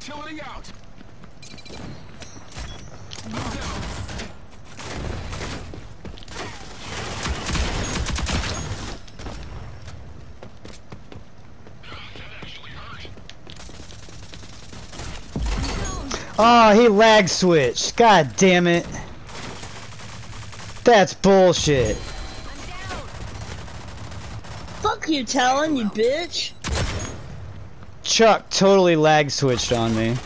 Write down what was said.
Utility out. Oh, he lag switched. God damn it. That's bullshit. Fuck you, Talon, you bitch. Chuck totally lag switched on me.